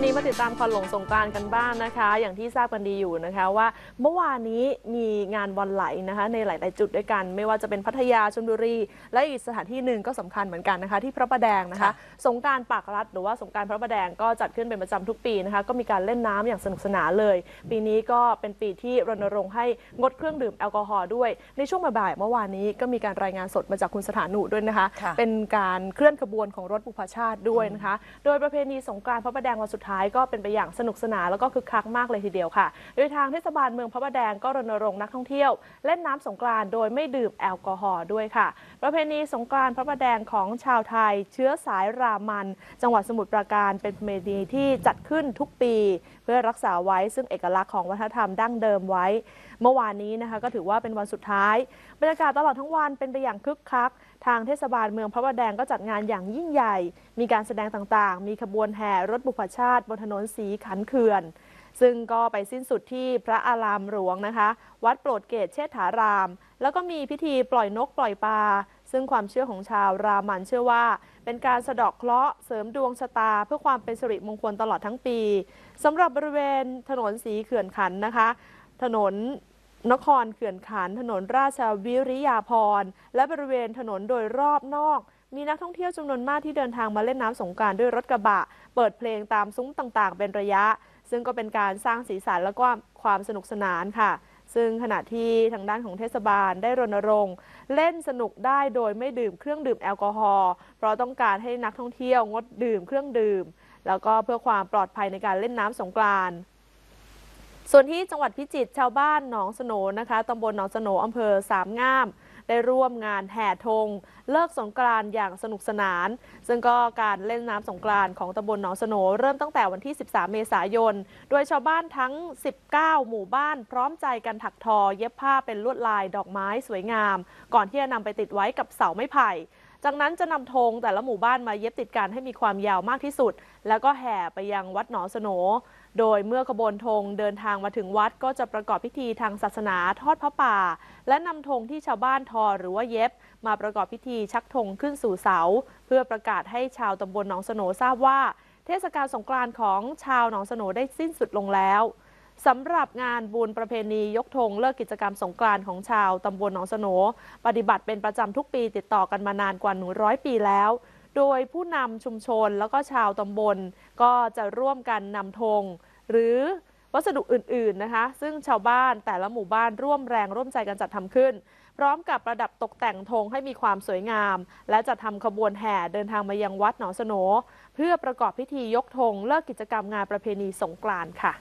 วงนี้มาติดตามควันหลงสงกรานต์กันบ้างนะคะ อย่างที่ทราบกันดีอยู่นะคะว่า เมื่อวานนี้มีงานวันไหลนะคะ ในหลาย ๆ จุดด้วยกัน ไม่ว่าจะเป็นพัทยาชลบุรี และอีกสถานที่หนึ่งก็สำคัญเหมือนกันนะคะ ที่พระประแดงนะคะค่ะสงกรารปากรัฐหรือว่าสงกรารพระประแดงก็จัดขึ้นเป็นประจำทุกปีนะคะ ก็มีการเล่นน้ำอย่างสนุกสนานเลย ปีนี้ก็เป็นปีที่รณรงค์ให้งดเครื่องดื่มแอลกอฮอล์ด้วย ในช่วงบ่ายๆเมื่อวานนี้ก็มีการรายงานสดมาจากคุณสถานุด้วยนะคะค่ะเป็นการเคลื่อนขบวนของรถบุพชาติด้วยนะคะ โดยประเพณีสงกรานต์พระประแดงวันสุดท้ายก็เป็นไปอย่างสนุกสนานแล้วก็คึกคักมากเลยทีเดียวค่ะ โดยทางเทศบาลเมืองพระประแดงก็รณรงค์นักท่องเที่ยวเล่นน้ำสงกรานต์โดยไม่ดื่มแอลกอฮอล์ด้วยค่ะ ประเพณีสงกรานต์พระประแดงของชาวไทย เชื้อสายรามัน จังหวัดสมุทรปราการเป็นประเพณีที่จัดขึ้นทุกปี เพื่อรักษาไว้ซึ่งเอกลักษณ์ของวัฒนธรรมดั้งเดิมไว้ เมื่อวานนี้นะคะก็ถือว่าเป็นวันสุดท้าย บรรยากาศตลอดทั้งวันเป็นไปอย่างคึกคักทางเทศบาลเมืองพระประแดงก็จัดงานอย่างยิ่งใหญ่ มีการแสดงต่างๆ มีขบวนแห่รถบุพชาติบนถนนสีขันเขื่อน ซึ่งก็ไปสิ้นสุดที่พระอารามหลวงนะคะ วัดโปรดเกตเชษฐาราม แล้วก็มีพิธีปล่อยนกปล่อยปลาซึ่งความเชื่อของชาวรามันเชื่อว่า เป็นการสะดอกเคราะห์เสริมดวงชะตา เพื่อความเป็นสิริมงคลตลอดทั้งปีสำหรับบริเวณถนนสีเขื่อนขันนะคะ ถนนนครเขื่อนขัน ถนนราชวิริยาพรณ์และบริเวณถนนโดยรอบนอก มีนักท่องเที่ยวจำนวนมากที่เดินทางมาเล่นน้ำสงการด้วยรถกระบะ เปิดเพลงตามซุ้มต่างๆ เป็นระยะ ซึ่งก็เป็นการสร้างสีสันและก็ความสนุกสนานค่ะ ซึ่งขณะที่ทางด้านของเทศบาลได้รณรงค์ เล่นสนุกได้โดยไม่ดื่มเครื่องดื่มแอลกอฮอล์เพราะต้องการให้นักท่องเที่ยวงดดื่มเครื่องดื่ม แล้วก็เพื่อความปลอดภัยในการเล่นน้ำสงกรานต์ส่วนที่จังหวัดพิจิตรชาวบ้านหนองสโนนะคะตำบลหนองสโนอำเภอสามงาม ได้ร่วมงานแห่ธงเลิกสงกรานต์อย่างสนุกสนาน ซึ่งก็การเล่นน้ำสงกรานต์ของตำบลหนองสโนเริ่มตั้งแต่วันที่ 13 เมษายน โดยชาวบ้านทั้ง 19 หมู่บ้าน พร้อมใจกันถักทอ เย็บผ้าเป็นลวดลายดอกไม้สวยงาม ก่อนที่จะนำไปติดไว้กับเสาไม้ไผ่ จากนั้นจะนำธงแต่ละหมู่บ้านมาเย็บติดกันให้มีความยาวมากที่สุด แล้วก็แห่ไปยังวัดหนองสโนโดยเมื่อขบวนธงเดินทางมาถึงวัดก็จะประกอบพิธีทางศาสนาทอดพระป่า และนำธงที่ชาวบ้านทอหรือว่าเย็บ มาประกอบพิธีชักธงขึ้นสู่เสา เพื่อประกาศให้ชาวตำบลหนองสโนทราบว่า เทศกาลสงกรานต์ของชาวหนองสโนได้สิ้นสุดลงแล้ว สำหรับงานบุญประเพณียกธงเลิกกิจกรรมสงกรานต์ของชาวตำบลหนองสโน ปฏิบัติเป็นประจำทุกปีติดต่อกันมานานกว่า 100 ปีแล้ว โดยผู้นำชุมชนแล้วก็ชาวตำบล ก็จะร่วมกันนำธงหรือวัสดุอื่นๆนะคะ ซึ่งชาวบ้านแต่ละหมู่บ้านร่วมแรงร่วมใจกันจัดทำขึ้น พร้อมกับประดับตกแต่งธงให้มีความสวยงาม และจะทำขบวนแห่เดินทางมายังวัดหนองสโน เพื่อประกอบพิธียกธงเลิกกิจกรรมงานประเพณีสงกรานต์ค่ะ